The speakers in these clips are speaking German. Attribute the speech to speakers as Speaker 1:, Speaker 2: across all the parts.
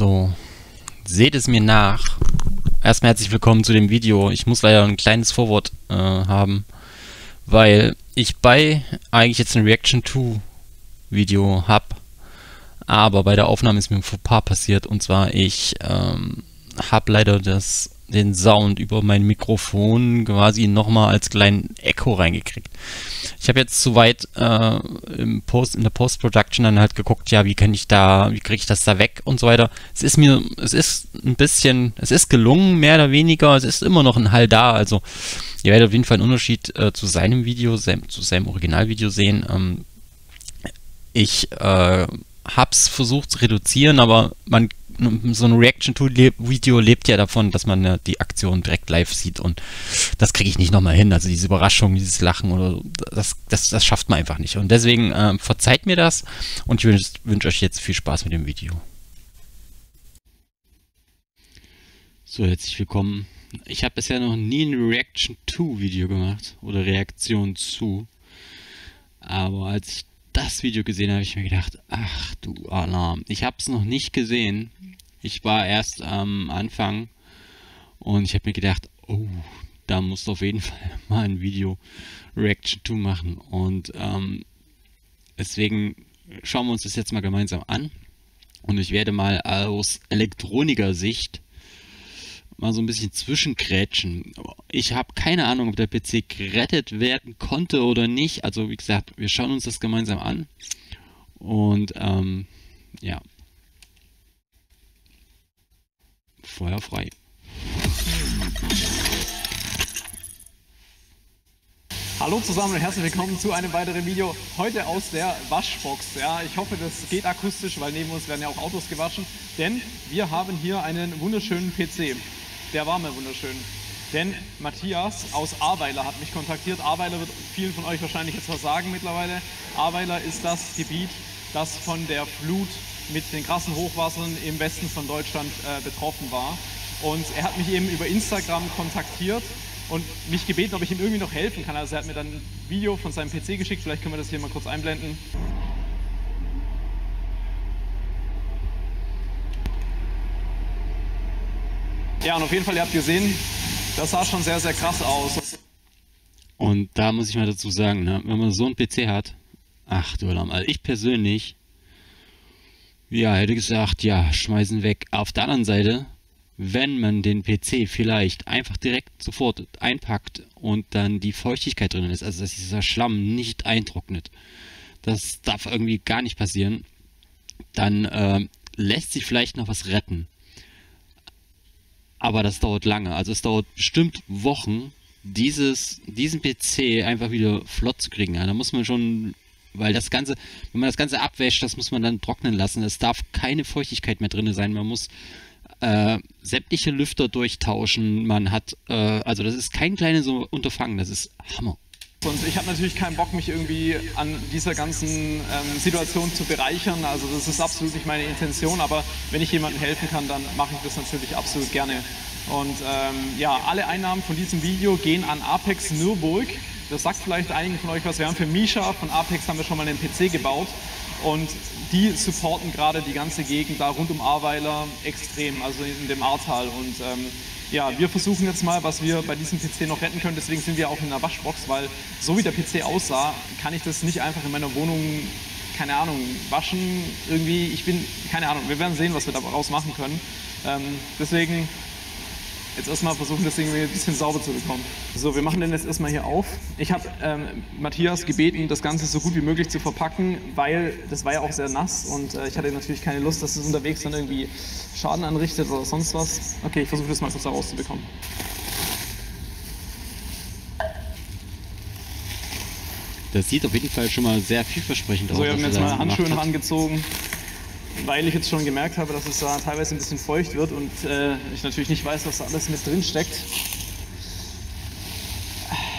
Speaker 1: So, seht es mir nach. Erstmal herzlich willkommen zu dem Video. Ich muss leider ein kleines Vorwort äh, haben, weil ich bei eigentlich jetzt ein Reaction 2 Video habe, aber bei der Aufnahme ist mir ein Fauxpas passiert und zwar ich ähm, habe leider das den Sound über mein Mikrofon quasi nochmal als kleinen Echo reingekriegt. Ich habe jetzt soweit äh, im Post, in der Post-Production dann halt geguckt, ja, wie kann ich da, wie kriege ich das da weg und so weiter. Es ist mir, es ist ein bisschen, es ist gelungen, mehr oder weniger, es ist immer noch ein Hall da, also ihr werdet auf jeden Fall einen Unterschied äh, zu seinem Video, sein, zu seinem Originalvideo sehen. Ähm, ich äh, hab's versucht zu reduzieren, aber man so ein Reaction-to-Video lebt ja davon, dass man die Aktion direkt live sieht und das kriege ich nicht nochmal hin. Also diese Überraschung, dieses Lachen oder das, das, das schafft man einfach nicht. Und deswegen äh, verzeiht mir das und ich wünsche wünsch euch jetzt viel Spaß mit dem Video. So, herzlich willkommen. Ich habe bisher noch nie ein Reaction-to-Video gemacht oder Reaktion zu. Aber als ich das Video gesehen habe, ich mir gedacht, ach du Alarm. Ich habe es noch nicht gesehen. Ich war erst am Anfang und ich habe mir gedacht, oh, da musst du auf jeden Fall mal ein Video Reaction to machen. Und ähm, deswegen schauen wir uns das jetzt mal gemeinsam an. Und ich werde mal aus Elektroniker-Sicht mal so ein bisschen zwischenkrätschen. Ich habe keine Ahnung, ob der PC gerettet werden konnte oder nicht. Also wie gesagt, wir schauen uns das gemeinsam an. Und ähm, ja. Feuer frei.
Speaker 2: Hallo zusammen und herzlich willkommen zu einem weiteren Video. Heute aus der Waschbox. Ja, ich hoffe, das geht akustisch, weil neben uns werden ja auch Autos gewaschen. Denn wir haben hier einen wunderschönen PC der war mir wunderschön. Denn Matthias aus Ahrweiler hat mich kontaktiert. Ahrweiler wird vielen von euch wahrscheinlich jetzt was sagen mittlerweile. Ahrweiler ist das Gebiet, das von der Flut mit den krassen Hochwassern im Westen von Deutschland äh, betroffen war. Und er hat mich eben über Instagram kontaktiert und mich gebeten, ob ich ihm irgendwie noch helfen kann. Also er hat mir dann ein Video von seinem PC geschickt, vielleicht können wir das hier mal kurz einblenden. Ja, und auf jeden Fall, ihr habt gesehen, das sah schon sehr, sehr krass aus.
Speaker 1: Und da muss ich mal dazu sagen, ne, wenn man so einen PC hat, ach du Alarm, also ich persönlich, ja, hätte gesagt, ja, schmeißen weg. Auf der anderen Seite, wenn man den PC vielleicht einfach direkt sofort einpackt und dann die Feuchtigkeit drin ist, also dass dieser Schlamm nicht eintrocknet, das darf irgendwie gar nicht passieren, dann äh, lässt sich vielleicht noch was retten. Aber das dauert lange. Also es dauert bestimmt Wochen, dieses, diesen PC einfach wieder flott zu kriegen. Ja, da muss man schon, weil das Ganze, wenn man das Ganze abwäscht, das muss man dann trocknen lassen. Es darf keine Feuchtigkeit mehr drin sein. Man muss äh, sämtliche Lüfter durchtauschen. Man hat, äh, also das ist kein kleines Unterfangen, das ist Hammer.
Speaker 2: Und ich habe natürlich keinen Bock, mich irgendwie an dieser ganzen ähm, Situation zu bereichern. Also das ist absolut nicht meine Intention, aber wenn ich jemandem helfen kann, dann mache ich das natürlich absolut gerne. Und ähm, ja, alle Einnahmen von diesem Video gehen an Apex Nürburg. Das sagt vielleicht einigen von euch was. Wir haben für Misha von Apex haben wir schon mal einen PC gebaut und die supporten gerade die ganze Gegend da rund um Ahrweiler extrem, also in dem Ahrtal. Und ähm, ja, wir versuchen jetzt mal, was wir bei diesem PC noch retten können. Deswegen sind wir auch in einer Waschbox, weil so wie der PC aussah, kann ich das nicht einfach in meiner Wohnung, keine Ahnung, waschen. Irgendwie, ich bin, keine Ahnung, wir werden sehen, was wir daraus machen können. Ähm, deswegen jetzt erstmal versuchen, das irgendwie ein bisschen sauber zu bekommen. So, wir machen den jetzt erstmal hier auf. Ich habe ähm, Matthias gebeten, das Ganze so gut wie möglich zu verpacken, weil das war ja auch sehr nass und äh, ich hatte natürlich keine Lust, dass es unterwegs dann irgendwie Schaden anrichtet oder sonst was. Okay, ich versuche das mal kurz da rauszubekommen.
Speaker 1: Das sieht auf jeden Fall schon mal sehr vielversprechend aus.
Speaker 2: So, wir haben jetzt mal Handschuhe noch angezogen weil ich jetzt schon gemerkt habe, dass es da teilweise ein bisschen feucht wird und äh, ich natürlich nicht weiß, was da alles mit drin steckt.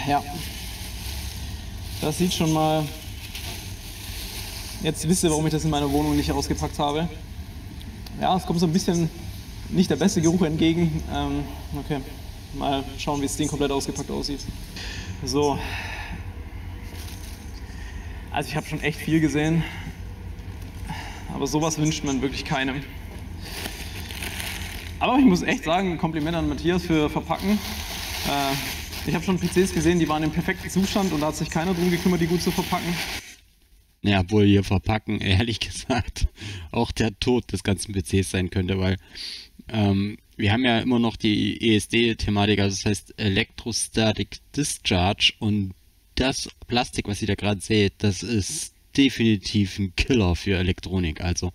Speaker 2: Ja, das sieht schon mal. Jetzt wisst ihr, warum ich das in meiner Wohnung nicht ausgepackt habe. Ja, es kommt so ein bisschen nicht der beste Geruch entgegen. Ähm, okay, mal schauen, wie es Ding komplett ausgepackt aussieht. So. Also ich habe schon echt viel gesehen. Aber sowas wünscht man wirklich keinem. Aber ich muss echt sagen, Kompliment an Matthias für Verpacken. Äh, ich habe schon PCs gesehen, die waren im perfekten Zustand und da hat sich keiner drum gekümmert, die gut zu verpacken.
Speaker 1: Ja, obwohl hier verpacken, ehrlich gesagt, auch der Tod des ganzen PCs sein könnte, weil ähm, wir haben ja immer noch die ESD-Thematik, also das heißt Electrostatic Discharge und das Plastik, was ihr da gerade seht, das ist definitiv ein Killer für Elektronik. Also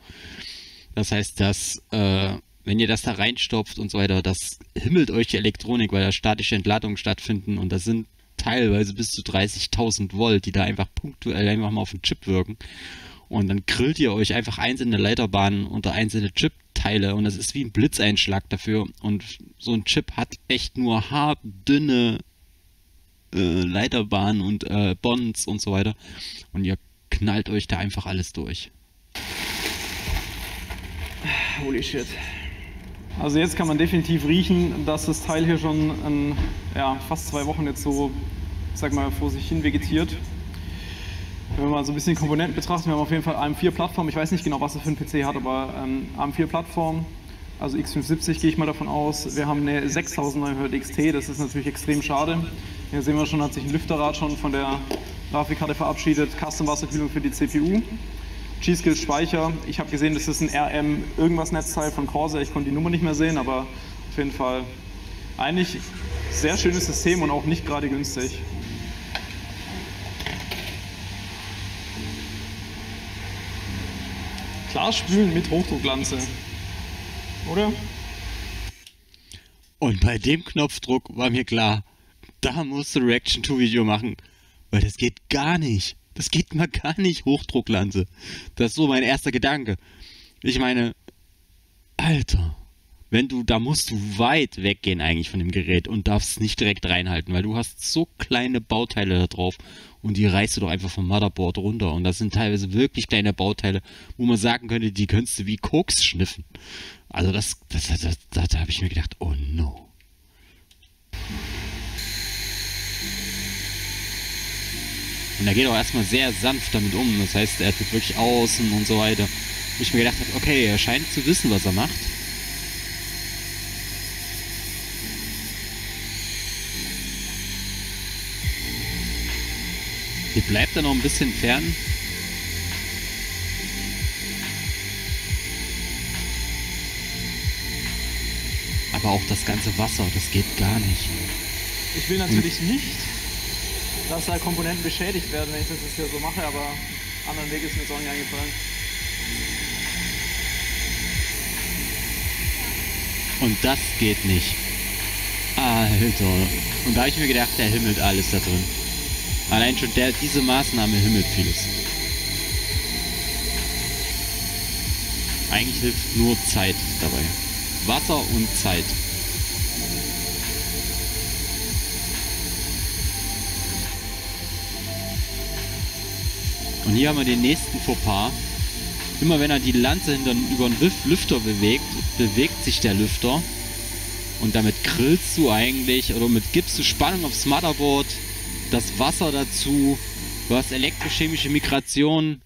Speaker 1: das heißt, dass äh, wenn ihr das da reinstopft und so weiter, das himmelt euch die Elektronik, weil da statische Entladungen stattfinden und das sind teilweise bis zu 30.000 Volt, die da einfach punktuell einfach mal auf den Chip wirken. Und dann grillt ihr euch einfach einzelne Leiterbahnen unter einzelne Chip-Teile und das ist wie ein Blitzeinschlag dafür. Und so ein Chip hat echt nur haardünne äh, Leiterbahnen und äh, Bonds und so weiter. Und ihr knallt euch da einfach alles durch.
Speaker 2: Holy shit. Also jetzt kann man definitiv riechen, dass das Teil hier schon in, ja, fast zwei Wochen jetzt so, sag mal, vor sich hin vegetiert. Wenn wir mal so ein bisschen Komponenten betrachten, wir haben auf jeden Fall AM4-Plattform. Ich weiß nicht genau, was er für ein PC hat, aber ähm, AM4-Plattform, also x570 gehe ich mal davon aus. Wir haben eine 6900 XT, das ist natürlich extrem schade. Hier sehen wir schon, hat sich ein Lüfterrad schon von der Grafikkarte verabschiedet. Custom-Wasserkühlung für die CPU. G-Skills Speicher. Ich habe gesehen, das ist ein RM irgendwas Netzteil von Corsair. Ich konnte die Nummer nicht mehr sehen, aber auf jeden Fall eigentlich sehr schönes System und auch nicht gerade günstig. Klar spülen mit Hochdrucklanze. Oder?
Speaker 1: Und bei dem Knopfdruck war mir klar, da musst du Reaction 2 Video machen, weil das geht gar nicht. Das geht mal gar nicht, Hochdrucklanze. Das ist so mein erster Gedanke. Ich meine, Alter, wenn du, da musst du weit weggehen eigentlich von dem Gerät und darfst nicht direkt reinhalten, weil du hast so kleine Bauteile da drauf und die reißt du doch einfach vom Motherboard runter. Und das sind teilweise wirklich kleine Bauteile, wo man sagen könnte, die könntest du wie Koks schniffen. Also das, das, das, das da, da habe ich mir gedacht, oh no. Und er geht auch erstmal sehr sanft damit um. Das heißt, er tut wirklich außen und so weiter. Wo ich mir gedacht habe, okay, er scheint zu wissen, was er macht. Hier bleibt er noch ein bisschen fern. Aber auch das ganze Wasser, das geht gar nicht.
Speaker 2: Ich will natürlich nicht dass da Komponenten beschädigt werden, wenn ich das jetzt hier so mache, aber anderen Weg ist mir jetzt auch nicht eingefallen.
Speaker 1: Und das geht nicht. Alter. Und da habe ich mir gedacht, der himmelt alles da drin. Allein schon der, diese Maßnahme himmelt vieles. Eigentlich hilft nur Zeit dabei. Wasser und Zeit. Und hier haben wir den nächsten Fauxpas. Immer wenn er die Lanze hinter, über den Lüfter bewegt, bewegt sich der Lüfter. Und damit grillst du eigentlich, oder mit gibst du Spannung aufs Motherboard, das Wasser dazu, du hast elektrochemische Migration.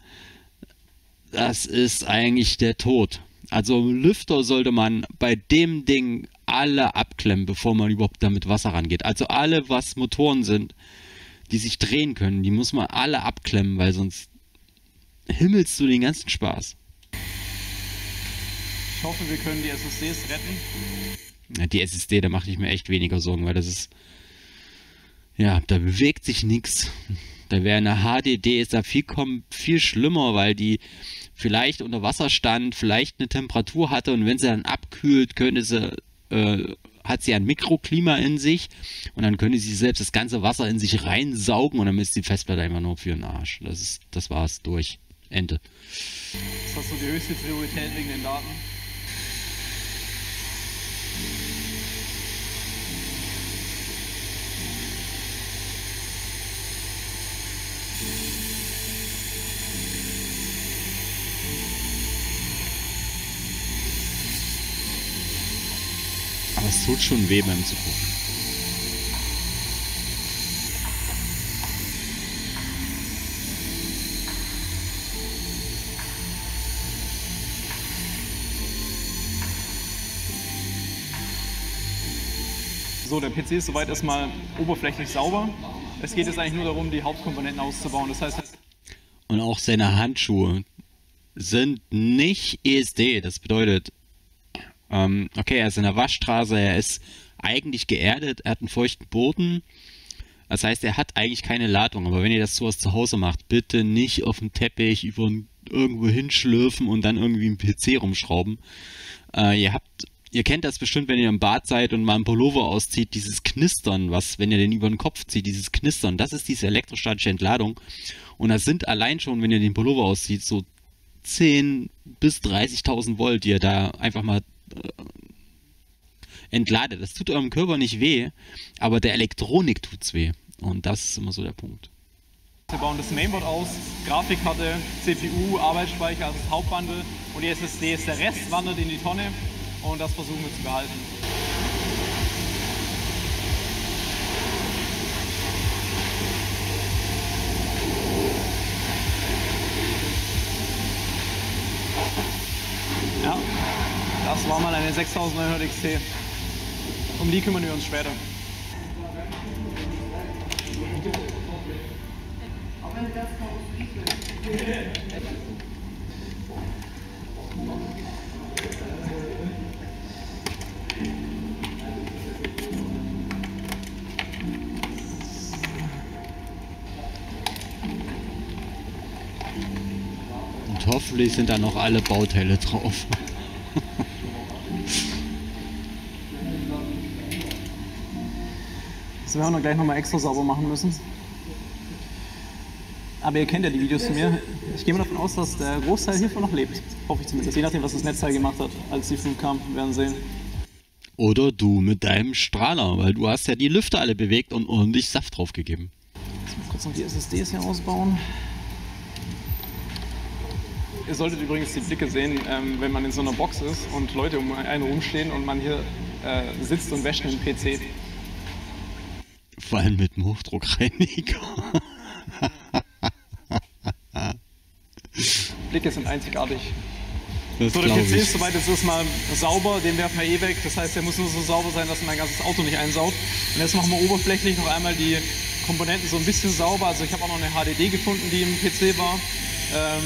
Speaker 1: Das ist eigentlich der Tod. Also Lüfter sollte man bei dem Ding alle abklemmen, bevor man überhaupt damit Wasser rangeht. Also alle, was Motoren sind, die sich drehen können, die muss man alle abklemmen, weil sonst himmelst du den ganzen Spaß.
Speaker 2: Ich hoffe, wir können die SSDs retten.
Speaker 1: Die SSD, da mache ich mir echt weniger Sorgen, weil das ist. Ja, da bewegt sich nichts. Da wäre eine HDD ist da viel, viel schlimmer, weil die vielleicht unter Wasser stand, vielleicht eine Temperatur hatte und wenn sie dann abkühlt, könnte sie, äh, hat sie ein Mikroklima in sich und dann könnte sie selbst das ganze Wasser in sich reinsaugen und dann ist die Festplatte einfach nur für den Arsch. Das ist, das war's durch. Ende.
Speaker 2: Ist das so die höchste Priorität wegen den Daten?
Speaker 1: Aber es tut schon weh beim Zugucken.
Speaker 2: So, der PC ist soweit erstmal oberflächlich sauber. Es geht jetzt eigentlich nur darum, die Hauptkomponenten auszubauen. Das heißt,
Speaker 1: und auch seine Handschuhe sind nicht ESD. Das bedeutet, ähm, okay, er ist in der Waschstraße, er ist eigentlich geerdet, er hat einen feuchten Boden. Das heißt, er hat eigentlich keine Ladung. Aber wenn ihr das sowas zu Hause macht, bitte nicht auf dem Teppich über irgendwo hinschlürfen und dann irgendwie einen PC rumschrauben. Äh, ihr habt Ihr kennt das bestimmt, wenn ihr im Bad seid und mal einen Pullover auszieht, dieses Knistern, was, wenn ihr den über den Kopf zieht, dieses Knistern, das ist diese elektrostatische Entladung. Und das sind allein schon, wenn ihr den Pullover auszieht, so 10 bis 30.000 Volt, die ihr da einfach mal äh, entladet. Das tut eurem Körper nicht weh, aber der Elektronik tut's weh. Und das ist immer so der Punkt.
Speaker 2: Wir bauen das Mainboard aus, Grafikkarte, CPU, Arbeitsspeicher, also das Hauptbundle und die SSD ist der Rest, wandert in die Tonne und das versuchen wir zu behalten. Ja, das war mal eine 6900 XT. Um die kümmern wir uns später. Auch wenn das
Speaker 1: hoffentlich sind da noch alle Bauteile drauf.
Speaker 2: Das werden wir gleich nochmal extra sauber machen müssen. Aber ihr kennt ja die Videos von mir. Ich gehe mal davon aus, dass der Großteil hiervon noch lebt. Hoffe ich zumindest. Je nachdem, was das Netzteil gemacht hat, als die Flut kam. Wir werden sehen.
Speaker 1: Oder du mit deinem Strahler, weil du hast ja die Lüfter alle bewegt und ordentlich Saft draufgegeben.
Speaker 2: Jetzt muss kurz noch die SSDs hier ausbauen. Ihr solltet übrigens die Blicke sehen, ähm, wenn man in so einer Box ist und Leute um einen rumstehen und man hier äh, sitzt und wäscht einen PC.
Speaker 1: Vor allem mit dem Hochdruckreiniger.
Speaker 2: Blicke sind einzigartig. Das so, der PC ist soweit jetzt erstmal sauber, den werfen wir eh weg. Das heißt, der muss nur so sauber sein, dass mein ganzes Auto nicht einsaugt. Und jetzt machen wir oberflächlich noch einmal die Komponenten so ein bisschen sauber. Also ich habe auch noch eine HDD gefunden, die im PC war. Ähm,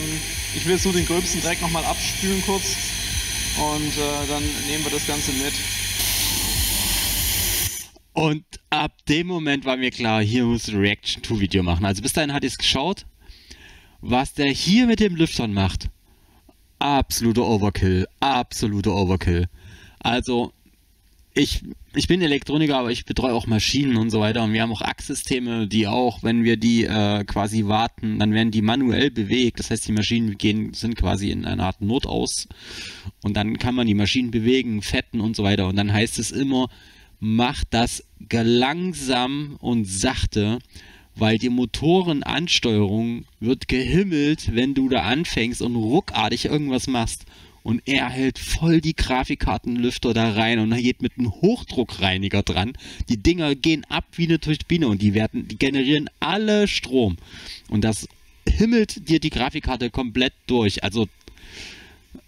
Speaker 2: ich will jetzt nur den gröbsten Dreck nochmal abspülen kurz und äh, dann nehmen wir das Ganze mit.
Speaker 1: Und ab dem Moment war mir klar, hier muss ein Reaction 2 Video machen. Also bis dahin hatte ich es geschaut. Was der hier mit dem Lüftern macht, absoluter Overkill. Absoluter Overkill. Also ich, ich bin Elektroniker, aber ich betreue auch Maschinen und so weiter. Und wir haben auch Achssysteme, die auch, wenn wir die äh, quasi warten, dann werden die manuell bewegt. Das heißt, die Maschinen gehen, sind quasi in einer Art Notaus. Und dann kann man die Maschinen bewegen, fetten und so weiter. Und dann heißt es immer, mach das langsam und sachte, weil die Motorenansteuerung wird gehimmelt, wenn du da anfängst und ruckartig irgendwas machst und er hält voll die Grafikkartenlüfter da rein und er geht mit einem Hochdruckreiniger dran. Die Dinger gehen ab wie eine Turbine und die werden, die generieren alle Strom. Und das himmelt dir die Grafikkarte komplett durch. Also,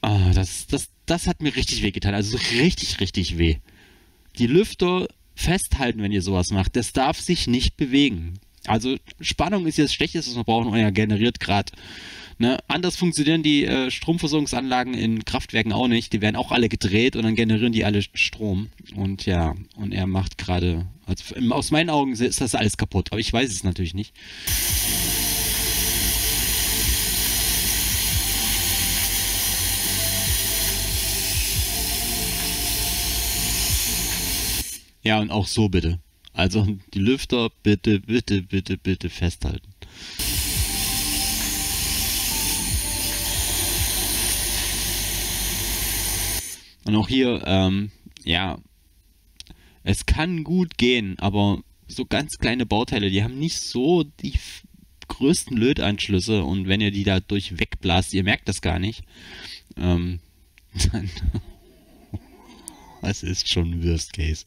Speaker 1: oh, das, das, das hat mir richtig weh getan. Also richtig, richtig weh. Die Lüfter festhalten, wenn ihr sowas macht. Das darf sich nicht bewegen. Also Spannung ist jetzt das Schlechteste, was wir brauchen und er generiert gerade Ne? Anders funktionieren die äh, Stromversorgungsanlagen in Kraftwerken auch nicht. Die werden auch alle gedreht und dann generieren die alle Strom. Und ja, und er macht gerade, also aus meinen Augen ist das alles kaputt, aber ich weiß es natürlich nicht. Ja, und auch so bitte. Also die Lüfter bitte, bitte, bitte, bitte festhalten. Und auch hier, ähm, ja, es kann gut gehen, aber so ganz kleine Bauteile, die haben nicht so die größten Lötanschlüsse und wenn ihr die dadurch wegblasst, ihr merkt das gar nicht, ähm, dann, das ist schon Worst Case.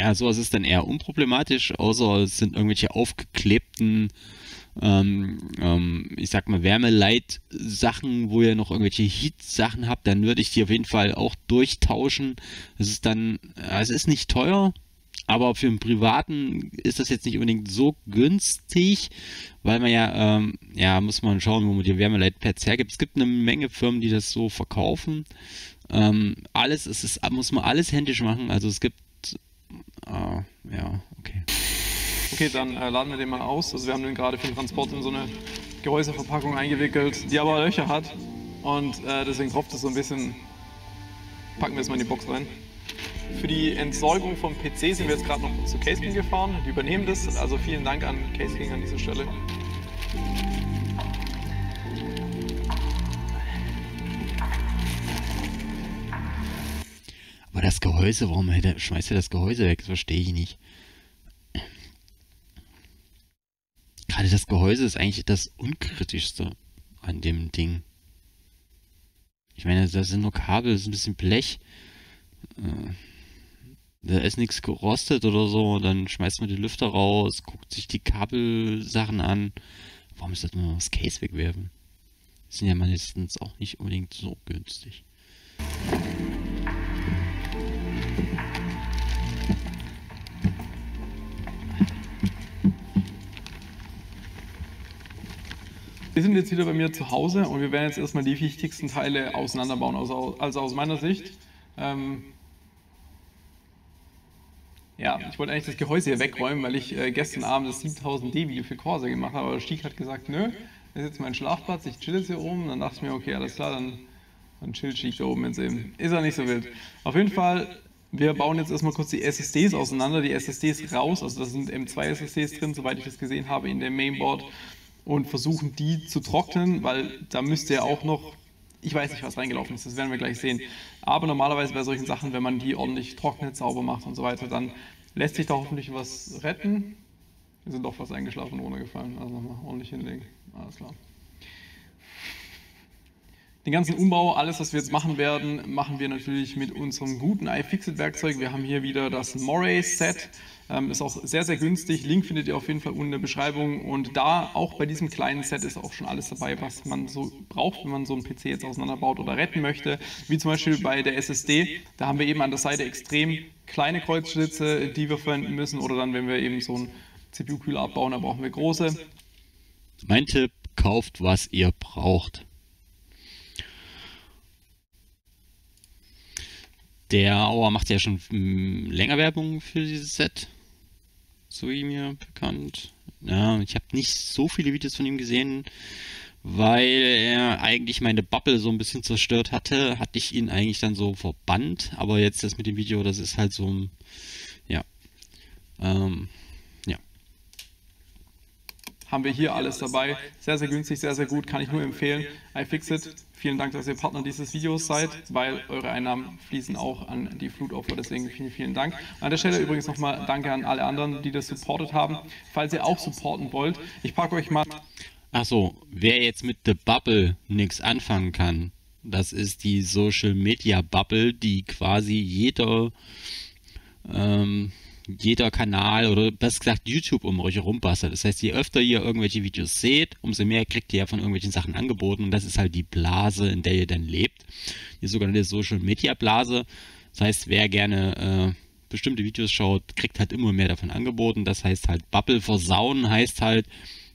Speaker 1: Ja, sowas ist dann eher unproblematisch, außer es sind irgendwelche aufgeklebten, ähm, ähm, ich sag mal, Wärmeleit-Sachen, wo ihr noch irgendwelche Heat-Sachen habt, dann würde ich die auf jeden Fall auch durchtauschen. Es ist dann, es ist nicht teuer, aber für einen Privaten ist das jetzt nicht unbedingt so günstig, weil man ja, ähm, ja, muss man schauen, wo man die Wärmeleitpads hergibt. Es gibt eine Menge Firmen, die das so verkaufen. Ähm, alles, es ist, muss man alles händisch machen. Also es gibt Ah, ja, okay.
Speaker 2: Okay, dann äh, laden wir den mal aus. Also wir haben den gerade für den Transport in so eine Gehäuseverpackung eingewickelt, die aber Löcher hat. Und äh, deswegen tropft es so ein bisschen. Packen wir es mal in die Box rein. Für die Entsorgung vom PC sind wir jetzt gerade noch zu Caseking gefahren. Die übernehmen das. Also vielen Dank an Caseking an dieser Stelle.
Speaker 1: Aber das Gehäuse, warum hätte, schmeißt er das Gehäuse weg? Das verstehe ich nicht. Gerade das Gehäuse ist eigentlich das Unkritischste an dem Ding. Ich meine, da sind nur Kabel, das ist ein bisschen Blech. Äh, da ist nichts gerostet oder so, dann schmeißt man die Lüfter raus, guckt sich die Kabelsachen an. Warum ist das nur das Case wegwerfen? Die sind ja meistens auch nicht unbedingt so günstig.
Speaker 2: Wir sind jetzt wieder bei mir zu Hause und wir werden jetzt erstmal die wichtigsten Teile auseinanderbauen. Also, also aus meiner Sicht. Ähm, ja, ich wollte eigentlich das Gehäuse hier wegräumen, weil ich äh, gestern Abend das 7000D Video für Corsa gemacht habe, aber Stieg hat gesagt, nö, das ist jetzt mein Schlafplatz, ich chill jetzt hier oben. Dann dachte ich mir, okay, alles klar, dann, dann chillt Stieg da oben jetzt eben. Ist er nicht so wild. Auf jeden Fall, wir bauen jetzt erstmal kurz die SSDs auseinander. Die SSDs raus, also da sind M2 SSDs drin, soweit ich das gesehen habe, in dem Mainboard und versuchen die zu trocknen, weil da müsste ja auch noch, ich weiß nicht, was reingelaufen ist, das werden wir gleich sehen. Aber normalerweise bei solchen Sachen, wenn man die ordentlich trocknet, sauber macht und so weiter, dann lässt sich da hoffentlich was retten. Wir sind doch fast eingeschlafen und runtergefallen, also nochmal ordentlich hinlegen. Alles klar. Den ganzen Umbau, alles was wir jetzt machen werden, machen wir natürlich mit unserem guten iFixit-Werkzeug. Wir haben hier wieder das Moray-Set. Ähm, ist auch sehr, sehr günstig. Link findet ihr auf jeden Fall unten in der Beschreibung. Und da, auch bei diesem kleinen Set, ist auch schon alles dabei, was man so braucht, wenn man so einen PC jetzt auseinanderbaut oder retten möchte. Wie zum Beispiel bei der SSD. Da haben wir eben an der Seite extrem kleine Kreuzschlitze, die wir verwenden müssen. Oder dann, wenn wir eben so einen CPU-Kühler abbauen, da brauchen wir große.
Speaker 1: Mein Tipp, kauft, was ihr braucht. Der Auer macht ja schon hm, länger Werbung für dieses Set. So wie mir bekannt. Ja, ich habe nicht so viele Videos von ihm gesehen, weil er eigentlich meine Bubble so ein bisschen zerstört hatte. Hatte ich ihn eigentlich dann so verbannt. Aber jetzt das mit dem Video, das ist halt so ja. Ähm, ja.
Speaker 2: Haben wir hier alles dabei. Sehr, sehr günstig, sehr, sehr gut. Kann ich nur empfehlen. iFixit Vielen Dank, dass ihr Partner dieses Videos seid, weil eure Einnahmen fließen auch an die Flutopfer. Deswegen vielen, vielen Dank. An der Stelle übrigens nochmal Danke an alle anderen, die das supportet haben. Falls ihr auch supporten wollt, ich packe euch mal.
Speaker 1: Achso, wer jetzt mit The Bubble nichts anfangen kann, das ist die Social Media Bubble, die quasi jeder ähm, jeder Kanal oder besser gesagt YouTube um euch herum bastelt. Das heißt, je öfter ihr irgendwelche Videos seht, umso mehr kriegt ihr ja von irgendwelchen Sachen angeboten und das ist halt die Blase, in der ihr dann lebt. Die sogenannte Social Media Blase. Das heißt, wer gerne äh, bestimmte Videos schaut, kriegt halt immer mehr davon angeboten. Das heißt halt, Bubble versauen heißt halt,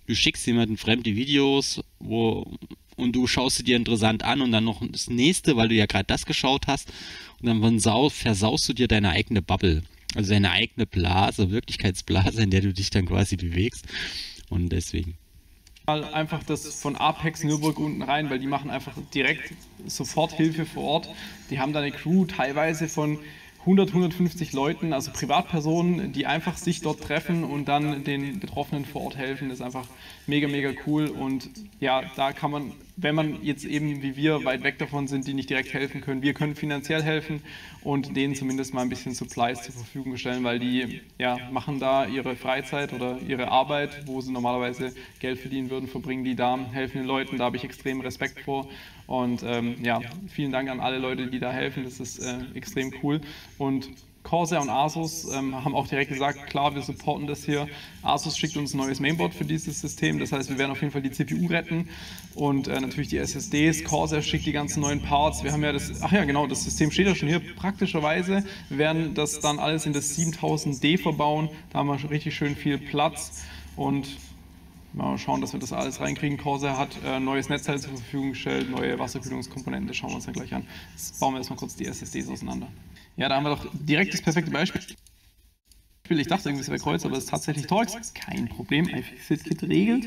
Speaker 1: du schickst jemanden fremde Videos, wo und du schaust sie dir interessant an und dann noch das nächste, weil du ja gerade das geschaut hast und dann versaust du dir deine eigene Bubble. Also deine eigene Blase, Wirklichkeitsblase, in der du dich dann quasi bewegst. Und deswegen.
Speaker 2: Einfach das von Apex Nürburg unten rein, weil die machen einfach direkt sofort Hilfe vor Ort. Die haben da eine Crew teilweise von 100, 150 Leuten, also Privatpersonen, die einfach sich dort treffen und dann den Betroffenen vor Ort helfen. Das ist einfach mega, mega cool. Und ja, da kann man, wenn man jetzt eben wie wir weit weg davon sind, die nicht direkt helfen können, wir können finanziell helfen und denen zumindest mal ein bisschen Supplies zur Verfügung stellen, weil die ja, machen da ihre Freizeit oder ihre Arbeit, wo sie normalerweise Geld verdienen würden, verbringen die da, helfen den Leuten. Da habe ich extrem Respekt vor. Und ähm, ja, vielen Dank an alle Leute, die da helfen. Das ist äh, extrem cool. Und Corsair und Asus ähm, haben auch direkt gesagt, klar, wir supporten das hier. Asus schickt uns ein neues Mainboard für dieses System, das heißt, wir werden auf jeden Fall die CPU retten und äh, natürlich die SSDs. Corsair schickt die ganzen neuen Parts. Wir haben ja das, ach ja, genau, das System steht ja schon hier. Praktischerweise werden das dann alles in das 7000D verbauen. Da haben wir schon richtig schön viel Platz und Mal schauen, dass wir das alles reinkriegen. Corsair hat äh, neues Netzteil zur Verfügung gestellt, neue Wasserkühlungskomponente, schauen wir uns dann gleich an. Jetzt bauen wir erstmal kurz die SSDs auseinander. Ja, da haben wir doch direkt das perfekte Beispiel. Ich dachte irgendwie, es wäre Kreuz, aber es ist tatsächlich Torx. Kein Problem, iFixit-Kit regelt.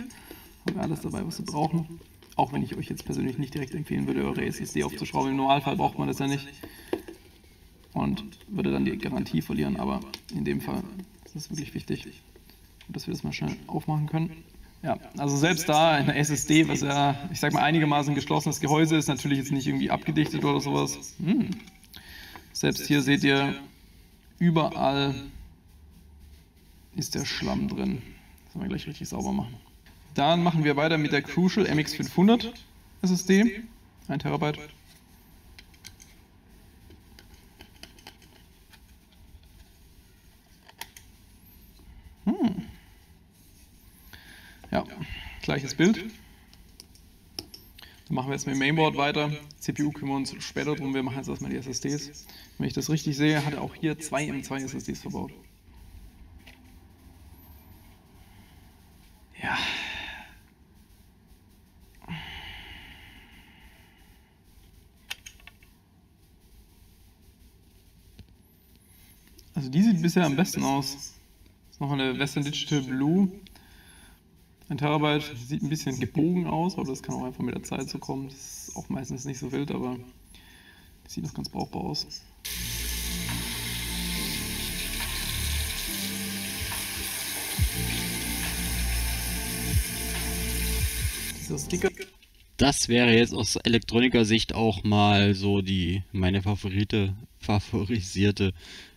Speaker 2: Haben wir alles dabei, was wir brauchen. Auch wenn ich euch jetzt persönlich nicht direkt empfehlen würde, eure SSD aufzuschrauben. Im Normalfall braucht man das ja nicht. Und würde dann die Garantie verlieren, aber in dem Fall ist es wirklich wichtig, dass wir das mal schnell aufmachen können. Ja, also selbst da eine SSD, was ja, ich sag mal, einigermaßen geschlossenes Gehäuse ist, natürlich jetzt nicht irgendwie abgedichtet oder sowas. Hm. Selbst hier seht ihr, überall ist der Schlamm drin. Das werden wir gleich richtig sauber machen. Dann machen wir weiter mit der Crucial MX500 SSD, 1 Terabyte. Hm. Ja, gleiches Bild. Machen wir jetzt mit dem Mainboard weiter. CPU kümmern wir uns später drum. Wir machen jetzt erstmal die SSDs. Wenn ich das richtig sehe, hat er auch hier zwei M2 SSDs verbaut. Ja. Also die sieht bisher am besten aus. Das ist noch eine Western Digital Blue. Ein Terabyte sieht ein bisschen gebogen aus, aber das kann auch einfach mit der Zeit so kommen. Das ist auch meistens nicht so wild, aber sieht noch ganz brauchbar aus.
Speaker 1: Dieser Sticker. Das wäre jetzt aus Elektroniker-Sicht auch mal so die meine Favorite, favorisierte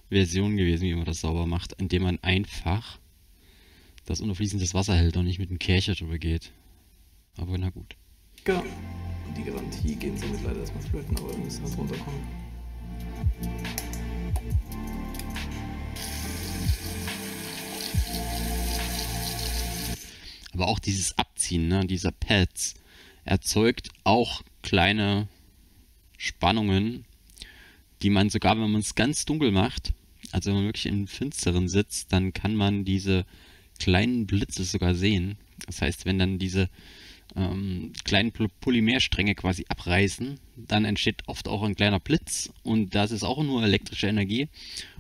Speaker 1: Version gewesen, wie man das sauber macht, indem man einfach das unterfließendes Wasser hält und nicht mit dem Kercher drüber geht. Aber na gut.
Speaker 2: Ja, die Garantie gehen somit leider erstmal flöten, aber wir müssen halt runterkommen.
Speaker 1: Aber auch dieses Abziehen ne, dieser Pads erzeugt auch kleine Spannungen, die man sogar, wenn man es ganz dunkel macht, also wenn man wirklich im Finsteren sitzt, dann kann man diese kleinen Blitze sogar sehen. Das heißt, wenn dann diese ähm, kleinen Polymerstränge quasi abreißen, dann entsteht oft auch ein kleiner Blitz und das ist auch nur elektrische Energie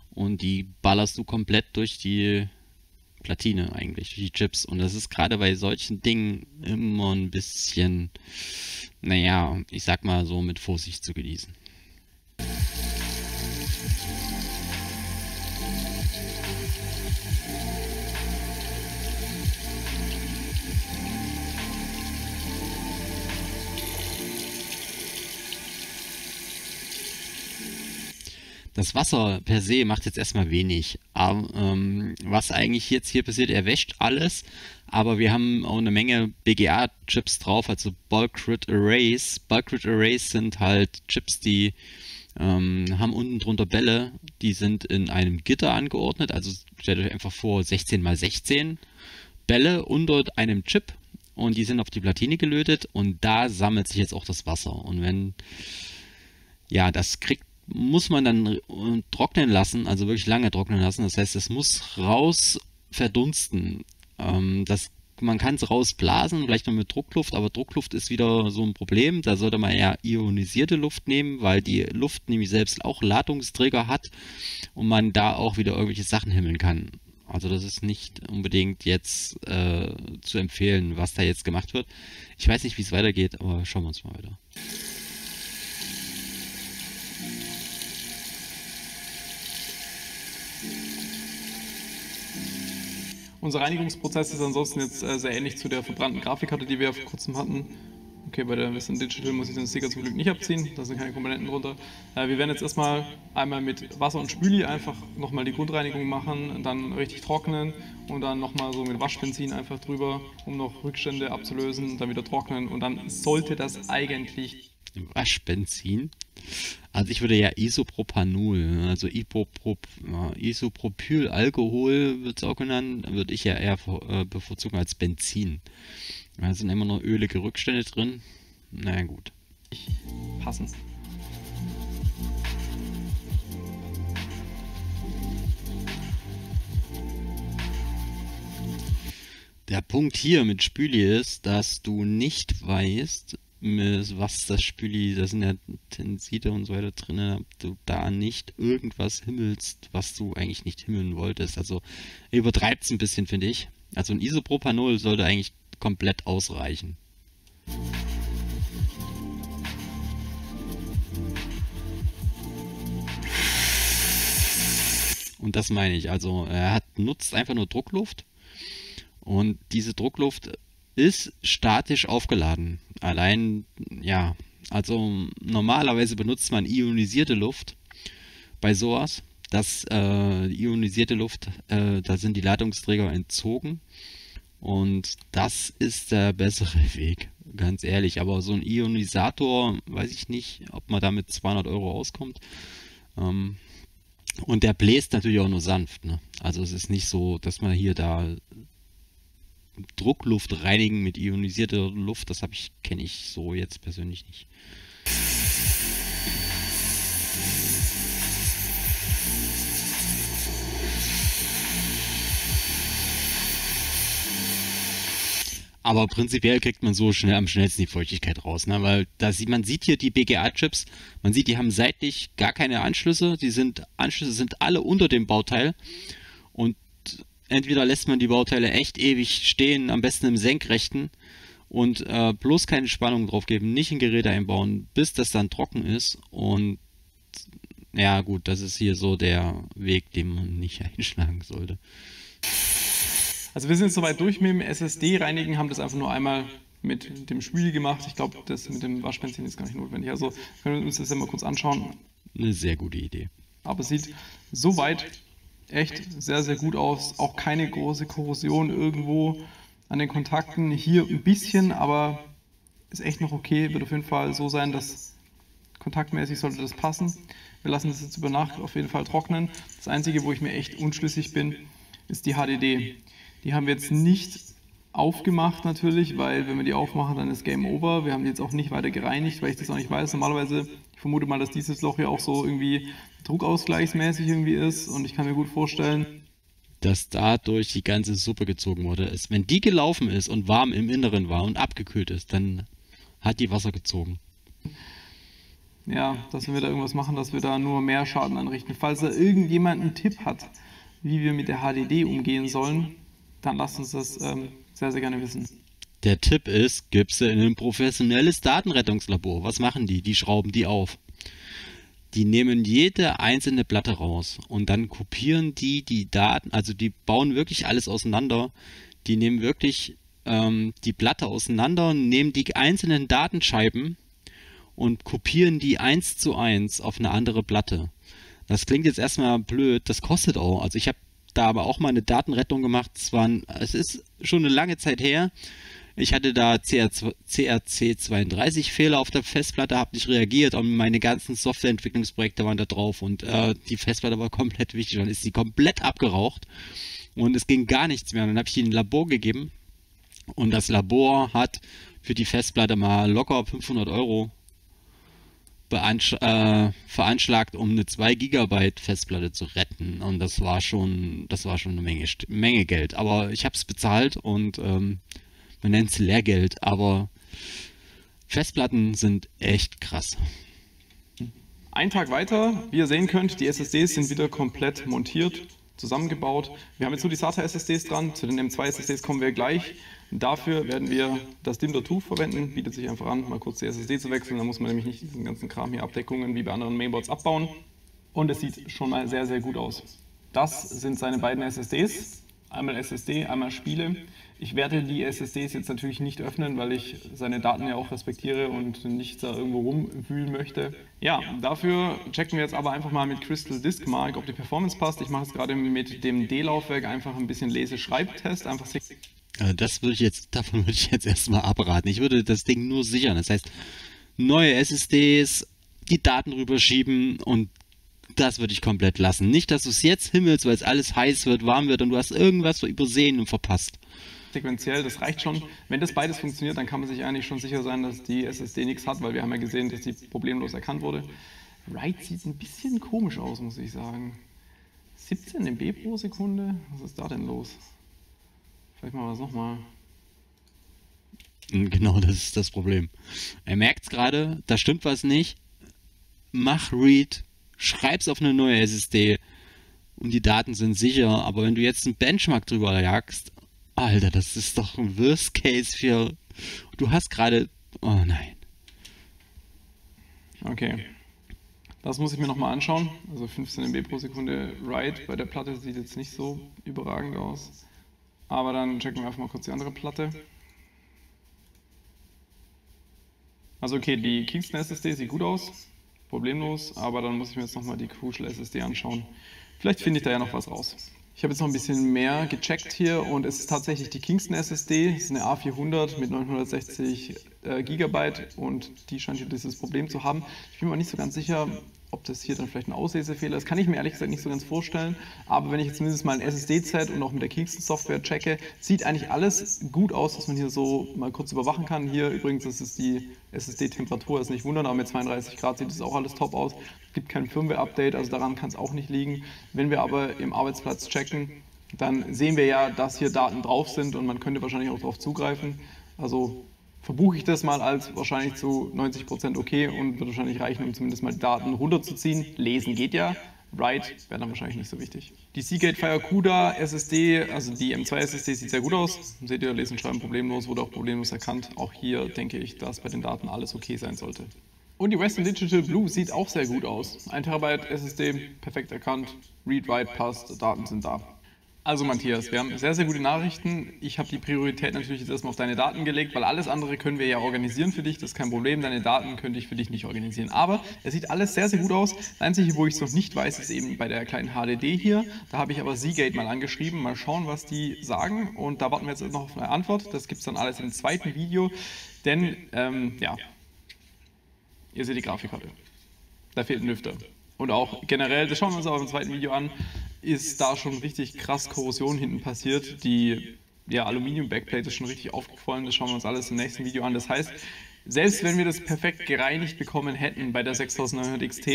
Speaker 1: und die ballerst du komplett durch die Platine eigentlich, durch die Chips und das ist gerade bei solchen Dingen immer ein bisschen, naja, ich sag mal so mit Vorsicht zu genießen. Das Wasser per se macht jetzt erstmal wenig. Aber, ähm, was eigentlich jetzt hier passiert, er wäscht alles, aber wir haben auch eine Menge BGA-Chips drauf, also Bulk Arrays. Bulk Arrays sind halt Chips, die ähm, haben unten drunter Bälle, die sind in einem Gitter angeordnet. Also stellt euch einfach vor 16 x 16 Bälle unter einem Chip und die sind auf die Platine gelötet und da sammelt sich jetzt auch das Wasser. Und wenn ja, das kriegt muss man dann äh, trocknen lassen, also wirklich lange trocknen lassen. Das heißt, es muss raus verdunsten. Ähm, das, man kann es rausblasen, vielleicht noch mit Druckluft, aber Druckluft ist wieder so ein Problem. Da sollte man eher ionisierte Luft nehmen, weil die Luft nämlich selbst auch Ladungsträger hat und man da auch wieder irgendwelche Sachen himmeln kann. Also das ist nicht unbedingt jetzt äh, zu empfehlen, was da jetzt gemacht wird. Ich weiß nicht, wie es weitergeht, aber schauen wir uns mal weiter.
Speaker 2: Unser Reinigungsprozess ist ansonsten jetzt äh, sehr ähnlich zu der verbrannten Grafikkarte, die wir vor kurzem hatten. Okay, bei der Western Digital muss ich den Sticker zum Glück nicht abziehen, da sind keine Komponenten drunter. Äh, wir werden jetzt erstmal einmal mit Wasser und Spüli einfach nochmal die Grundreinigung machen, dann richtig trocknen und dann nochmal so mit Waschbenzin einfach drüber, um noch Rückstände abzulösen, dann wieder trocknen und dann sollte das eigentlich
Speaker 1: Waschbenzin. Also ich würde ja Isopropanol, also Isoprop, Isopropylalkohol wird es auch genannt, würde ich ja eher äh, bevorzugen als Benzin. Da sind immer noch ölige Rückstände drin. Naja gut.
Speaker 2: Passend.
Speaker 1: Der Punkt hier mit Spüli ist, dass du nicht weißt, was das Spüli, da sind ja Tenside und so weiter drin, du da nicht irgendwas himmelst, was du eigentlich nicht himmeln wolltest. Also übertreibt es ein bisschen, finde ich. Also ein Isopropanol sollte eigentlich komplett ausreichen. Und das meine ich. Also er hat, nutzt einfach nur Druckluft. Und diese Druckluft ist statisch aufgeladen. Allein, ja, also normalerweise benutzt man ionisierte Luft bei sowas. Das äh, ionisierte Luft, äh, da sind die Ladungsträger entzogen. Und das ist der bessere Weg, ganz ehrlich. Aber so ein Ionisator, weiß ich nicht, ob man da mit 200 Euro auskommt. Ähm, und der bläst natürlich auch nur sanft. Ne? Also es ist nicht so, dass man hier da Druckluft reinigen mit ionisierter Luft, das habe ich kenne ich so jetzt persönlich nicht. Aber prinzipiell kriegt man so schnell am schnellsten die Feuchtigkeit raus, ne? weil da sieht, man sieht hier die BGA-Chips, man sieht, die haben seitlich gar keine Anschlüsse, die sind Anschlüsse sind alle unter dem Bauteil und entweder lässt man die Bauteile echt ewig stehen, am besten im Senkrechten und äh, bloß keine Spannung drauf geben, nicht in Geräte einbauen, bis das dann trocken ist und ja gut, das ist hier so der Weg, den man nicht einschlagen sollte.
Speaker 2: Also wir sind jetzt soweit durch mit dem SSD-Reinigen, haben das einfach nur einmal mit dem Spül gemacht. Ich glaube, das mit dem Waschbenzin ist gar nicht notwendig. Also können wir uns das ja mal kurz anschauen.
Speaker 1: Eine sehr gute Idee.
Speaker 2: Aber es sieht soweit echt sehr, sehr gut aus. Auch keine große Korrosion irgendwo an den Kontakten. Hier ein bisschen, aber ist echt noch okay. Wird auf jeden Fall so sein, dass kontaktmäßig sollte das passen. Wir lassen das jetzt über Nacht auf jeden Fall trocknen. Das Einzige, wo ich mir echt unschlüssig bin, ist die HDD. Die haben wir jetzt nicht aufgemacht natürlich, weil wenn wir die aufmachen, dann ist Game Over. Wir haben die jetzt auch nicht weiter gereinigt, weil ich das auch nicht weiß. Normalerweise, ich vermute mal, dass dieses Loch hier auch so irgendwie druckausgleichsmäßig irgendwie ist und ich kann mir gut vorstellen,
Speaker 1: dass dadurch die ganze Suppe gezogen wurde. Ist, wenn die gelaufen ist und warm im Inneren war und abgekühlt ist, dann hat die Wasser gezogen.
Speaker 2: Ja, dass wir da irgendwas machen, dass wir da nur mehr Schaden anrichten. Falls da irgendjemand einen Tipp hat, wie wir mit der HDD umgehen sollen, dann lasst uns das ähm, sehr, sehr gerne wissen.
Speaker 1: Der Tipp ist, gib sie in ein professionelles Datenrettungslabor. Was machen die? Die schrauben die auf. Die nehmen jede einzelne Platte raus und dann kopieren die die Daten, also die bauen wirklich alles auseinander. Die nehmen wirklich ähm, die Platte auseinander, nehmen die einzelnen Datenscheiben und kopieren die eins zu eins auf eine andere Platte. Das klingt jetzt erstmal blöd, das kostet auch. Also ich habe da aber auch mal eine Datenrettung gemacht. Es, waren, es ist schon eine lange Zeit her. Ich hatte da CRC32-Fehler auf der Festplatte, habe nicht reagiert und meine ganzen Softwareentwicklungsprojekte waren da drauf und äh, die Festplatte war komplett wichtig. Dann ist sie komplett abgeraucht und es ging gar nichts mehr. Und dann habe ich in ein Labor gegeben und das Labor hat für die Festplatte mal locker 500 Euro äh, veranschlagt, um eine 2 GB Festplatte zu retten. Und das war schon, das war schon eine Menge, Menge Geld. Aber ich habe es bezahlt und ähm, man nennt es Lehrgeld, aber Festplatten sind echt krass.
Speaker 2: Ein Tag weiter, wie ihr sehen könnt, die SSDs sind wieder komplett montiert zusammengebaut. Wir haben jetzt nur die SATA-SSDs dran, zu den M2-SSDs kommen wir gleich. Dafür werden wir das DIMM.2 verwenden, bietet sich einfach an, mal kurz die SSD zu wechseln, da muss man nämlich nicht diesen ganzen Kram hier Abdeckungen wie bei anderen Mainboards abbauen. Und es sieht schon mal sehr, sehr gut aus. Das sind seine beiden SSDs, einmal SSD, einmal Spiele. Ich werde die SSDs jetzt natürlich nicht öffnen, weil ich seine Daten ja auch respektiere und nicht da irgendwo rumwühlen möchte. Ja, dafür checken wir jetzt aber einfach mal mit Crystal Disk Mark, ob die Performance passt. Ich mache es gerade mit dem D-Laufwerk einfach ein bisschen Lese-Schreibtest,
Speaker 1: äh, das würde ich jetzt, davon würde ich jetzt erstmal abraten. Ich würde das Ding nur sichern. Das heißt,
Speaker 3: neue SSDs, die Daten rüberschieben und das würde ich komplett lassen. Nicht, dass du es jetzt himmelst, weil es alles heiß wird, warm wird und du hast irgendwas übersehen und verpasst.
Speaker 2: Sequenziell, das reicht schon. Wenn das beides funktioniert, dann kann man sich eigentlich schon sicher sein, dass die SSD nichts hat, weil wir haben ja gesehen, dass die problemlos erkannt wurde. Write sieht ein bisschen komisch aus, muss ich sagen. 17 MB pro Sekunde? Was ist da denn los? Vielleicht machen wir das nochmal.
Speaker 3: Genau, das ist das Problem. Er merkt es gerade, da stimmt was nicht. Mach Read, schreib's auf eine neue SSD und die Daten sind sicher. Aber wenn du jetzt einen Benchmark drüber jagst, Alter, das ist doch ein Worst Case für. Du hast gerade. Oh nein.
Speaker 2: Okay. Das muss ich mir nochmal anschauen. Also 15 MB pro Sekunde Write bei der Platte sieht jetzt nicht so überragend aus. Aber dann checken wir einfach mal kurz die andere Platte. Also okay, die Kingston SSD sieht gut aus, problemlos, aber dann muss ich mir jetzt nochmal die Crucial SSD anschauen. Vielleicht finde ich da ja noch was raus. Ich habe jetzt noch ein bisschen mehr gecheckt hier und es ist tatsächlich die Kingston SSD, das ist eine A400 mit 960 äh, Gigabyte und die scheint hier dieses Problem zu haben. Ich bin mir nicht so ganz sicher, ob das hier dann vielleicht ein Auslesefehler ist, kann ich mir ehrlich gesagt nicht so ganz vorstellen. Aber wenn ich jetzt zumindest mal ein SSD-Set und auch mit der Kingston-Software checke, sieht eigentlich alles gut aus, was man hier so mal kurz überwachen kann. Hier übrigens, das ist die SSD-Temperatur, ist nicht wundern, aber mit 32 Grad sieht das auch alles top aus. Es gibt kein Firmware-Update, also daran kann es auch nicht liegen. Wenn wir aber im Arbeitsplatz checken, dann sehen wir ja, dass hier Daten drauf sind und man könnte wahrscheinlich auch darauf zugreifen. Also verbuche ich das mal als wahrscheinlich zu 90% okay und wird wahrscheinlich reichen, um zumindest mal die Daten runterzuziehen. Lesen geht ja, Write wäre dann wahrscheinlich nicht so wichtig. Die Seagate Fire CUDA SSD, also die M2 SSD sieht sehr gut aus. Seht ihr, Lesen, Schreiben problemlos, wurde auch problemlos erkannt. Auch hier denke ich, dass bei den Daten alles okay sein sollte. Und die Western Digital Blue sieht auch sehr gut aus. 1 TB SSD, perfekt erkannt, Read-Write passt, Daten sind da. Also Matthias, wir haben sehr, sehr gute Nachrichten. Ich habe die Priorität natürlich jetzt erstmal auf deine Daten gelegt, weil alles andere können wir ja organisieren für dich. Das ist kein Problem. Deine Daten könnte ich für dich nicht organisieren. Aber es sieht alles sehr, sehr gut aus. Das Einzige, wo ich es noch nicht weiß, ist eben bei der kleinen HDD hier. Da habe ich aber Seagate mal angeschrieben. Mal schauen, was die sagen. Und da warten wir jetzt noch auf eine Antwort. Das gibt es dann alles im zweiten Video. Denn, ähm, ja, ihr seht die Grafikkarte. Da fehlt ein Lüfter. Und auch generell, das schauen wir uns auch im zweiten Video an, ist da schon richtig krass Korrosion hinten passiert. Die ja, Aluminium-Backplate ist schon richtig aufgequollen, das schauen wir uns alles im nächsten Video an. Das heißt, selbst wenn wir das perfekt gereinigt bekommen hätten bei der 6900 XT,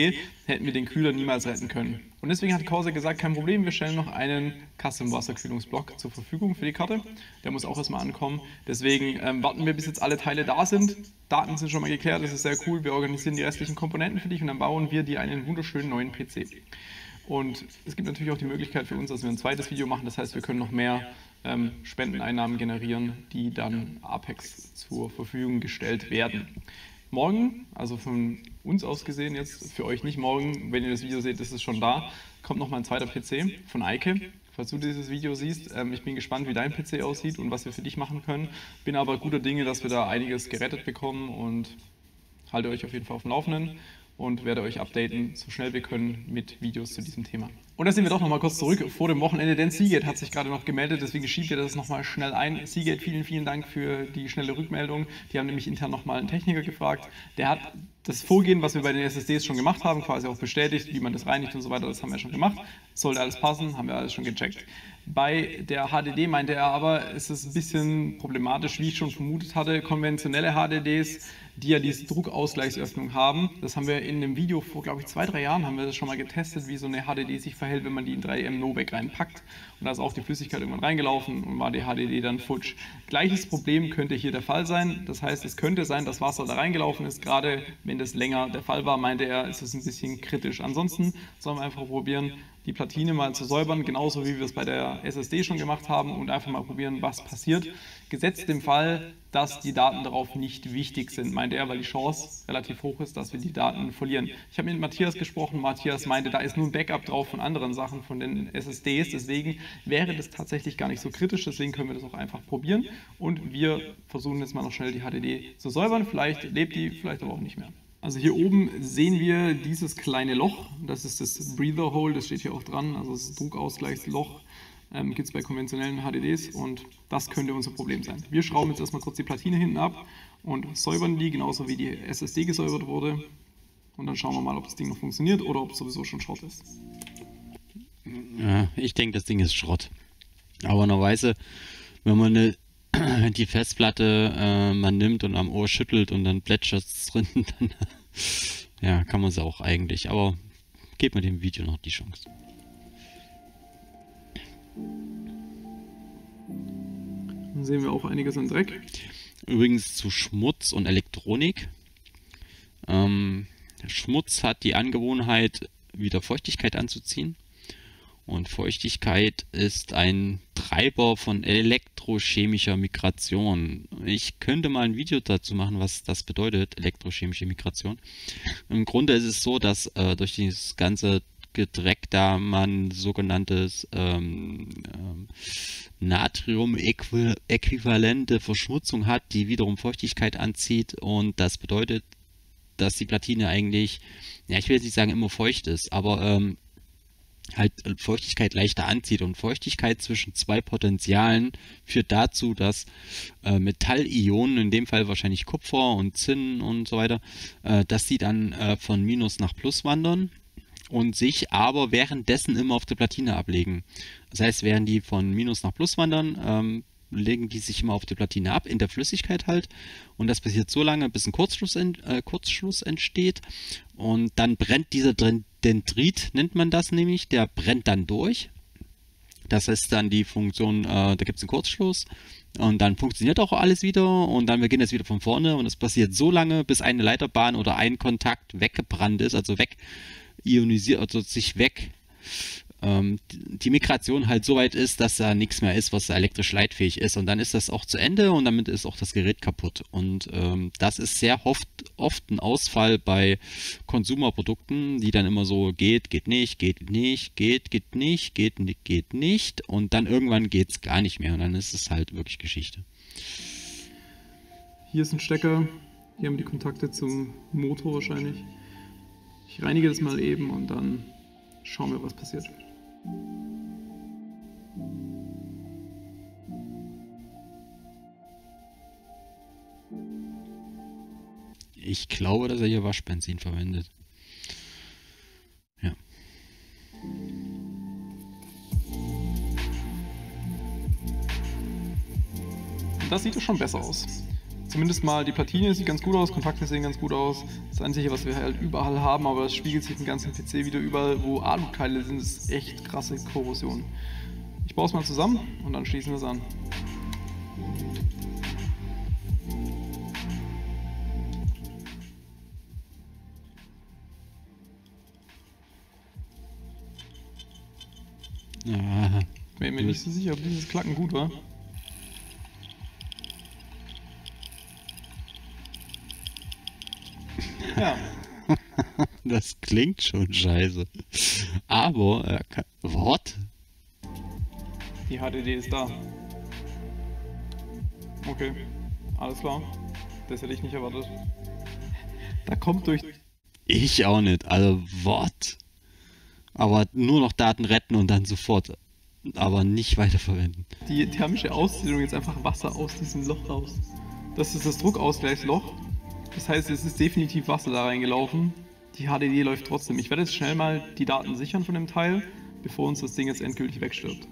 Speaker 2: hätten wir den Kühler niemals retten können. Und deswegen hat Corsair gesagt, kein Problem, wir stellen noch einen Custom-Wasserkühlungsblock zur Verfügung für die Karte. Der muss auch erstmal ankommen. Deswegen ähm, warten wir, bis jetzt alle Teile da sind. Daten sind schon mal geklärt, das ist sehr cool. Wir organisieren die restlichen Komponenten für dich und dann bauen wir dir einen wunderschönen neuen PC. Und es gibt natürlich auch die Möglichkeit für uns, dass wir ein zweites Video machen. Das heißt, wir können noch mehr ähm, Spendeneinnahmen generieren, die dann Apex zur Verfügung gestellt werden. Morgen, also von uns aus gesehen jetzt, für euch nicht morgen, wenn ihr das Video seht, ist es schon da, kommt noch mal ein zweiter PC von Eike. Falls du dieses Video siehst, ähm, ich bin gespannt, wie dein PC aussieht und was wir für dich machen können. Bin aber guter Dinge, dass wir da einiges gerettet bekommen und halte euch auf jeden Fall auf dem Laufenden und werde euch updaten, so schnell wir können, mit Videos zu diesem Thema. Und da sind wir doch nochmal kurz zurück vor dem Wochenende, denn Seagate hat sich gerade noch gemeldet, deswegen schiebt ihr das nochmal schnell ein. Seagate, vielen, vielen Dank für die schnelle Rückmeldung. Die haben nämlich intern nochmal einen Techniker gefragt. Der hat das Vorgehen, was wir bei den SSDs schon gemacht haben, quasi auch bestätigt, wie man das reinigt und so weiter, das haben wir schon gemacht. Sollte alles passen, haben wir alles schon gecheckt. Bei der HDD meinte er aber, es ist ein bisschen problematisch, wie ich schon vermutet hatte, konventionelle HDDs, die ja diese Druckausgleichsöffnung haben. Das haben wir in einem Video vor, glaube ich, zwei, drei Jahren haben wir das schon mal getestet, wie so eine HDD sich verhält, wenn man die in 3M Novec reinpackt. Und da ist auch die Flüssigkeit irgendwann reingelaufen und war die HDD dann futsch. Gleiches Problem könnte hier der Fall sein. Das heißt, es könnte sein, dass Wasser da reingelaufen ist. Gerade wenn das länger der Fall war, meinte er, ist es ein bisschen kritisch. Ansonsten sollen wir einfach probieren, die Platine mal zu säubern, genauso wie wir es bei der SSD schon gemacht haben und einfach mal probieren, was passiert. Gesetzt dem Fall, dass die Daten darauf nicht wichtig sind, meinte er, weil die Chance relativ hoch ist, dass wir die Daten verlieren. Ich habe mit Matthias gesprochen, Matthias meinte, da ist nur ein Backup drauf von anderen Sachen, von den SSDs, deswegen wäre das tatsächlich gar nicht so kritisch, deswegen können wir das auch einfach probieren und wir versuchen jetzt mal noch schnell die HDD zu säubern, vielleicht lebt die, vielleicht aber auch nicht mehr. Also hier oben sehen wir dieses kleine Loch, das ist das Breather Hole, das steht hier auch dran, also das Druckausgleichsloch ähm, gibt es bei konventionellen HDDs und das könnte unser Problem sein. Wir schrauben jetzt erstmal kurz die Platine hinten ab und säubern die, genauso wie die SSD gesäubert wurde. Und dann schauen wir mal, ob das Ding noch funktioniert oder ob es sowieso schon Schrott ist.
Speaker 1: Ja, ich denke, das Ding ist Schrott. Aber Weise, wenn man eine, die Festplatte äh, man nimmt und am Ohr schüttelt und dann plätschert es drin, dann ja, kann man es auch eigentlich. Aber gebt mir dem Video noch die Chance.
Speaker 2: Dann sehen wir auch einiges an Dreck.
Speaker 1: Übrigens zu Schmutz und Elektronik. Ähm, Schmutz hat die Angewohnheit, wieder Feuchtigkeit anzuziehen. Und Feuchtigkeit ist ein Treiber von elektrochemischer Migration. Ich könnte mal ein Video dazu machen, was das bedeutet, elektrochemische Migration. Im Grunde ist es so, dass äh, durch dieses ganze Gedreck da man sogenanntes ähm, ähm, Natrium-äquivalente Verschmutzung hat, die wiederum Feuchtigkeit anzieht und das bedeutet, dass die Platine eigentlich, ja ich will jetzt nicht sagen immer feucht ist, aber ähm, halt Feuchtigkeit leichter anzieht und Feuchtigkeit zwischen zwei Potentialen führt dazu, dass äh, Metallionen, in dem Fall wahrscheinlich Kupfer und Zinn und so weiter, äh, dass die dann äh, von Minus nach Plus wandern und sich aber währenddessen immer auf der Platine ablegen. Das heißt, während die von Minus nach Plus wandern, ähm, legen die sich immer auf die Platine ab, in der Flüssigkeit halt. Und das passiert so lange, bis ein Kurzschluss, ent, äh, Kurzschluss entsteht. Und dann brennt dieser Dendrit, nennt man das nämlich, der brennt dann durch. Das ist dann die Funktion, äh, da gibt es einen Kurzschluss und dann funktioniert auch alles wieder und dann beginnt es wieder von vorne und es passiert so lange, bis eine Leiterbahn oder ein Kontakt weggebrannt ist, also weg ionisiert, also sich weg ähm, die Migration halt so weit ist, dass da nichts mehr ist, was elektrisch leitfähig ist. Und dann ist das auch zu Ende und damit ist auch das Gerät kaputt. Und ähm, das ist sehr oft, oft ein Ausfall bei Konsumerprodukten, die dann immer so geht, geht nicht, geht nicht, geht, geht nicht, geht nicht, geht nicht. Und dann irgendwann geht es gar nicht mehr. Und dann ist es halt wirklich Geschichte.
Speaker 2: Hier ist ein Stecker. Hier haben die Kontakte zum Motor wahrscheinlich. Ich reinige das mal eben und dann schauen wir, was passiert.
Speaker 1: Ich glaube, dass er hier Waschbenzin verwendet. Ja.
Speaker 2: Das sieht doch schon besser aus. Zumindest mal die Platine sieht ganz gut aus, Kontakte sehen ganz gut aus. Das Einzige, was wir halt überall haben, aber das spiegelt sich im ganzen PC wieder überall, wo Aluteile sind, ist echt krasse Korrosion. Ich baue es mal zusammen und dann schließen wir es an.
Speaker 1: Ja.
Speaker 2: Ich bin mir nicht so sicher, ob dieses Klacken gut war. Ja.
Speaker 1: Das klingt schon scheiße. Aber, äh, what?
Speaker 2: Die HDD ist da. Okay, alles klar. Das hätte ich nicht erwartet. Da kommt durch.
Speaker 1: Ich auch nicht. Also, what? Aber nur noch Daten retten und dann sofort. Aber nicht weiterverwenden.
Speaker 2: Die thermische Ausdehnung jetzt einfach Wasser aus diesem Loch raus. Das ist das Druckausgleichsloch. Das heißt, es ist definitiv Wasser da reingelaufen. Die HDD läuft trotzdem. Ich werde jetzt schnell mal die Daten sichern von dem Teil, bevor uns das Ding jetzt endgültig wegstirbt.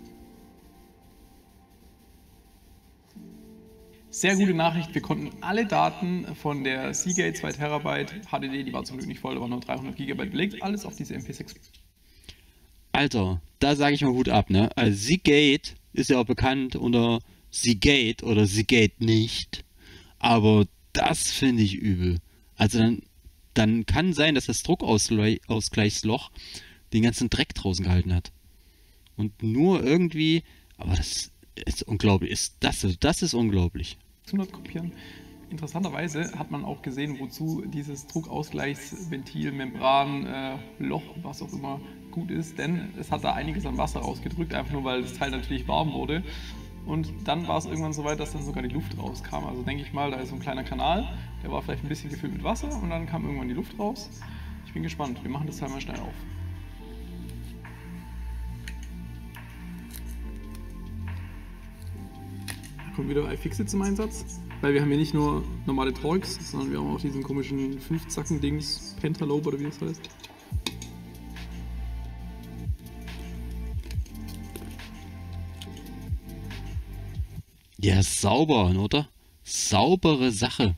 Speaker 2: Sehr gute Nachricht, wir konnten alle Daten von der Seagate 2 Terabyte HDD, die war zum Glück nicht voll, waren nur 300 GB belegt, alles auf diese MP6.
Speaker 1: Alter, da sage ich mal Hut ab, ne? Also Seagate ist ja auch bekannt unter Seagate oder Seagate nicht. Aber das finde ich übel. Also dann, dann kann sein, dass das Druckausgleichsloch den ganzen Dreck draußen gehalten hat. Und nur irgendwie, aber das ist unglaublich. Ist das, das ist unglaublich.
Speaker 2: 600 kopieren. Interessanterweise hat man auch gesehen, wozu dieses Druckausgleichsventil, Membran, äh, Loch, was auch immer gut ist, denn es hat da einiges an Wasser rausgedrückt, einfach nur weil das Teil natürlich warm wurde. Und dann war es irgendwann so weit, dass dann sogar die Luft rauskam. Also denke ich mal, da ist so ein kleiner Kanal, der war vielleicht ein bisschen gefüllt mit Wasser und dann kam irgendwann die Luft raus. Ich bin gespannt. Wir machen das Teil mal schnell auf. Da kommt wieder iFixit zum Einsatz, weil wir haben hier nicht nur normale Torx, sondern wir haben auch diesen komischen Fünfzacken-Dings, Pentalope oder wie das heißt.
Speaker 1: Ja, sauber, oder? Saubere Sache.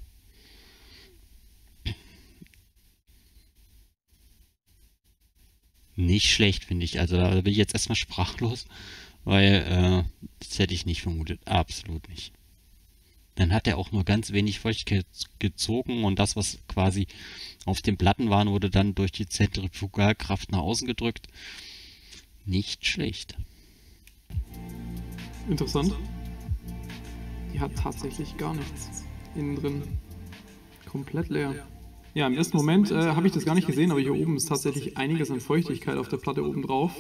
Speaker 1: Nicht schlecht, finde ich. Also da bin ich jetzt erstmal sprachlos, weil äh, das hätte ich nicht vermutet. Absolut nicht. Dann hat er auch nur ganz wenig Feuchtigkeit gezogen und das, was quasi auf den Platten war, wurde dann durch die Zentrifugalkraft nach außen gedrückt. Nicht schlecht.
Speaker 2: Interessant. Die hat tatsächlich gar nichts innen drin. Komplett leer. Ja, im ersten Moment äh, habe ich das gar nicht gesehen, aber hier oben ist tatsächlich einiges an Feuchtigkeit auf der Platte oben drauf.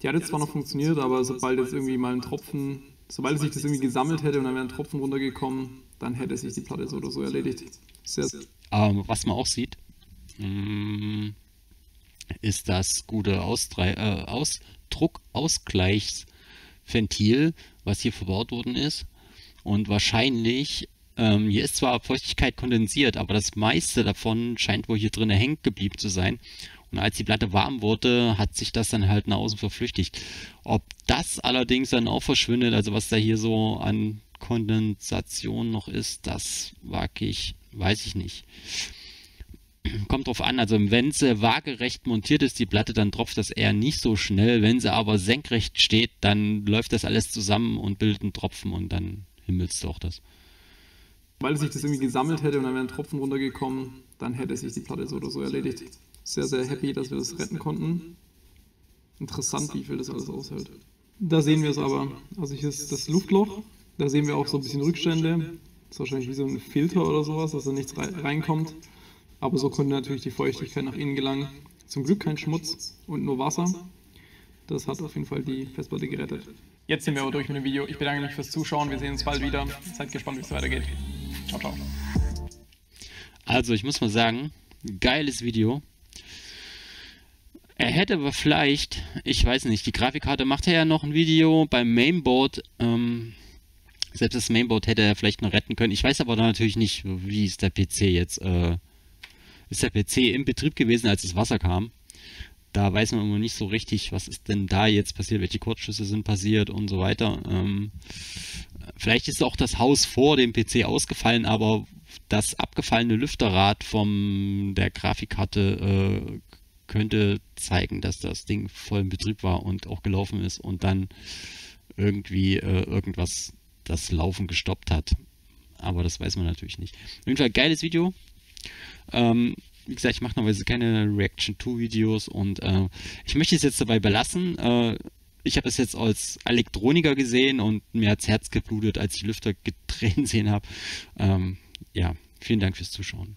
Speaker 2: Die hat jetzt zwar noch funktioniert, aber sobald jetzt irgendwie mal ein Tropfen, sobald sich das irgendwie gesammelt hätte und dann wäre ein Tropfen runtergekommen, dann hätte sich die Platte so oder so erledigt.
Speaker 1: Sehr, ähm, was man auch sieht, mm, ist das gute Ausdrei äh, Ausdruckausgleichsventil, was hier verbaut worden ist. Und wahrscheinlich ähm, hier ist zwar Feuchtigkeit kondensiert, aber das meiste davon scheint wohl hier drin hängen geblieben zu sein. Und als die Platte warm wurde, hat sich das dann halt nach außen verflüchtigt. Ob das allerdings dann auch verschwindet, also was da hier so an Kondensation noch ist, das wage ich, weiß ich nicht. Kommt drauf an, also wenn sie waagerecht montiert ist, die Platte, dann tropft das eher nicht so schnell. Wenn sie aber senkrecht steht, dann läuft das alles zusammen und bildet einen Tropfen und dann himmelst du auch das.
Speaker 2: Weil sich das irgendwie gesammelt hätte und dann wäre ein Tropfen runtergekommen, dann hätte sich die Platte so oder so erledigt. Sehr, sehr happy, dass wir das retten konnten. Interessant, wie viel das alles aushält. Da sehen wir es aber. Also hier ist das Luftloch. Da sehen wir auch so ein bisschen Rückstände. Das ist wahrscheinlich wie so ein Filter oder sowas, dass da nichts reinkommt. Aber so konnte natürlich die Feuchtigkeit nach innen gelangen. Zum Glück kein Schmutz und nur Wasser. Das hat auf jeden Fall die Festplatte gerettet. Jetzt sind wir aber durch mit dem Video. Ich bedanke mich fürs Zuschauen. Wir sehen uns bald wieder. Seid gespannt, wie es weitergeht. Ciao, ciao.
Speaker 1: Also, ich muss mal sagen, geiles Video. Er hätte aber vielleicht, ich weiß nicht, die Grafikkarte macht er ja noch ein Video beim Mainboard. Ähm, selbst das Mainboard hätte er vielleicht noch retten können. Ich weiß aber natürlich nicht, wie ist der PC jetzt. Äh, ist der PC im Betrieb gewesen, als das Wasser kam? Da weiß man immer nicht so richtig, was ist denn da jetzt passiert, welche Kurzschüsse sind passiert und so weiter. Ähm, vielleicht ist auch das Haus vor dem PC ausgefallen, aber das abgefallene Lüfterrad von der Grafikkarte äh, könnte zeigen, dass das Ding voll in Betrieb war und auch gelaufen ist und dann irgendwie äh, irgendwas das Laufen gestoppt hat. Aber das weiß man natürlich nicht. Auf jeden Fall geiles Video. Ähm, wie gesagt, ich mache normalerweise keine Reaction 2 Videos und äh, ich möchte es jetzt dabei belassen. Äh, ich habe es jetzt als Elektroniker gesehen und mir hat's Herz geblutet, als ich Lüfter gedreht sehen habe. Ähm, ja, vielen Dank fürs Zuschauen.